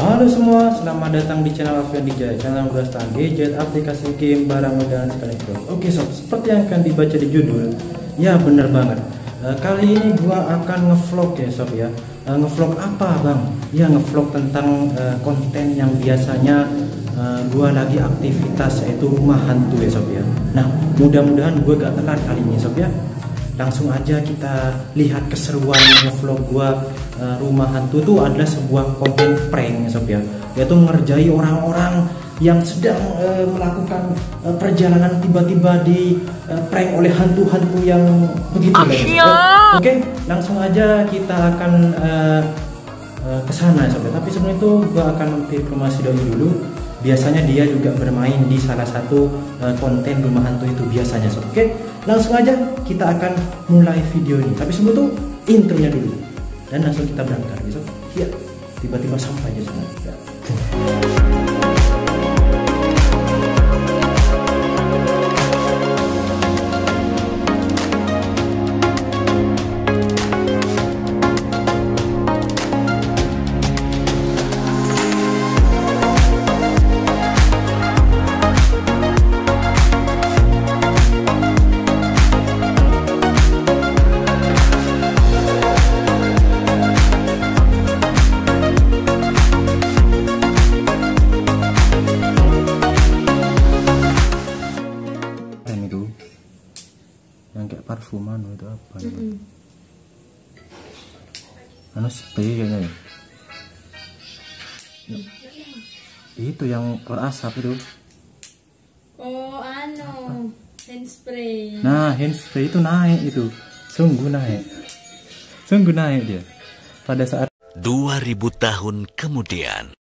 Halo semua, selamat datang di channel Alfian Dijaya Channel Brastan Gadget, aplikasi game, barang dan sekaligus Oke sob, seperti yang akan dibaca di judul Ya bener banget. Uh, Kali ini gua akan ngevlog ya sob ya. Uh, Ngevlog apa bang? Ya ngevlog tentang uh, konten yang biasanya gua lagi aktivitas yaitu rumah hantu ya sob ya. Nah mudah-mudahan gua gak telat kali ini sob ya langsung aja kita lihat keseruan vlog gua uh, rumah hantu itu adalah sebuah konten prank sob ya yaitu ngerjai orang-orang yang sedang uh, melakukan uh, perjalanan tiba-tiba di uh, prank oleh hantu-hantu yang begitu guys ya. oke langsung aja kita akan uh, uh, ke sana sob ya. tapi sebelum itu gua akan mampir ke Mas dulu biasanya dia juga bermain di salah satu uh, konten rumah hantu itu biasanya. Sob oke langsung aja kita akan mulai video ini. Tapi sebelum itu intronya dulu. Dan langsung kita berangkat. Gitu ya tiba-tiba sampai aja sana ya. parfuman itu apa mm -mm. anu spray kayaknya ya. Mm. itu yang berasap itu. Oh anu hand spray nah hand spray itu naik itu. Sungguh naik. Sungguh naik dia. Pada saat 2000 tahun kemudian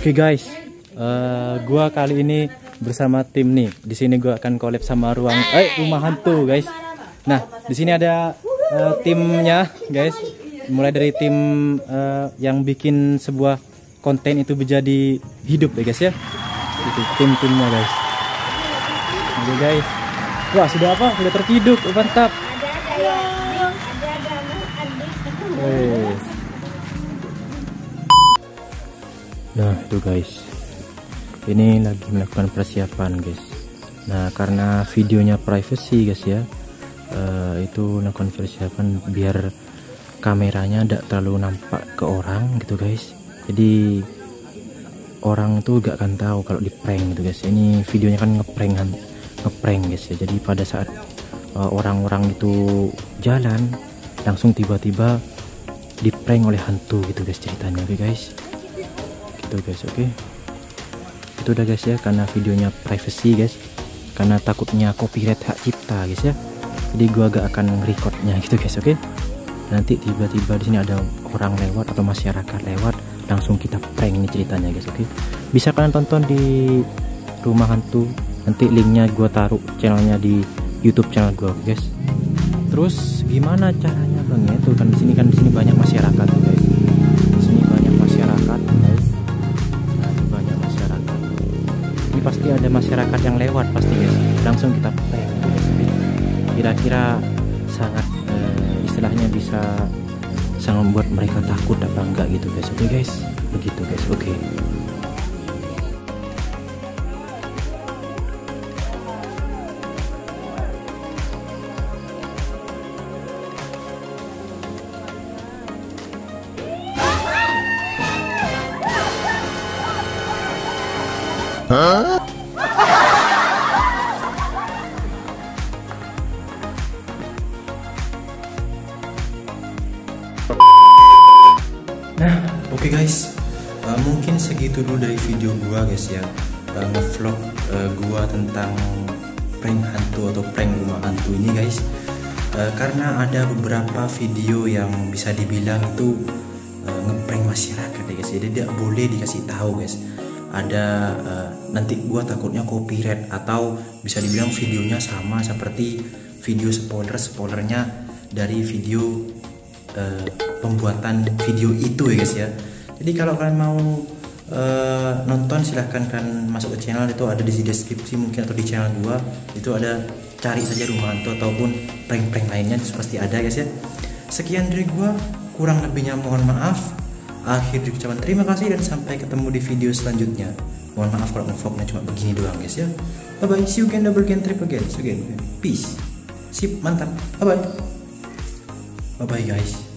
Oke okay guys, uh, gua kali ini bersama tim nih. Di sini gua akan collab sama ruang eh rumah hantu guys. Nah, di sini ada uh, timnya guys. Mulai dari tim uh, yang bikin sebuah konten itu menjadi hidup ya guys ya. Itu tim-timnya guys. Oke guys. Wah, sudah apa? Sudah terhidup. Mantap. Nah itu guys. Ini lagi melakukan persiapan guys. Nah karena videonya privacy guys ya uh, itu melakukan persiapan biar kameranya tidak terlalu nampak ke orang gitu guys. Jadi orang tuh gak akan tahu kalau di prank gitu guys. Ini videonya kan ngeprank ngeprank guys ya. Jadi pada saat eh, orang-orang uh, itu jalan langsung tiba-tiba di prank oleh hantu gitu guys ceritanya oke okay, guys gitu guys oke okay? itu udah guys ya karena videonya privacy guys karena takutnya copyright hak cipta guys ya jadi gua agak akan recordnya gitu guys oke okay? nanti tiba-tiba di sini ada orang lewat atau masyarakat lewat langsung kita prank ini ceritanya guys oke okay? bisa kalian tonton di rumah hantu nanti linknya gua taruh channelnya di YouTube channel gua guys terus gimana caranya bang ya tuh kan di sini kan ada masyarakat yang lewat pasti guys. Langsung kita prank kira-kira sangat uh, istilahnya bisa sangat membuat mereka takut apa enggak gitu guys. Oke okay, guys? Begitu guys. Oke. Okay. Nah, segitu dulu dari video gua guys ya. Uh, ngevlog uh, gua tentang prank hantu atau prank rumah hantu ini guys. Uh, karena ada beberapa video yang bisa dibilang itu uh, ngeprank masyarakat ya guys. Jadi tidak boleh dikasih tahu guys. Ada uh, nanti gua takutnya copyright atau bisa dibilang videonya sama seperti video spoiler spoilernya dari video uh, pembuatan video itu ya guys ya. Jadi kalau kalian mau uh, nonton silahkan kan masuk ke channel. Itu ada di deskripsi mungkin atau di channel gua itu ada cari saja rumah hantu ataupun prank-prank lainnya itu pasti ada guys ya. Sekian dari gua. Kurang lebihnya mohon maaf. Akhir ucapan terima kasih dan sampai ketemu di video selanjutnya. Mohon maaf kalau vlognya cuma begini doang guys ya. Bye bye see you again double again trip again. See you again. Peace. Sip mantap. Bye bye bye bye guys